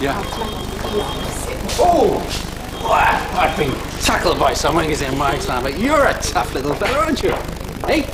Yeah. Oh! I've been tackled by someone who's in my time, but you're a tough little fella, aren't you? Hey?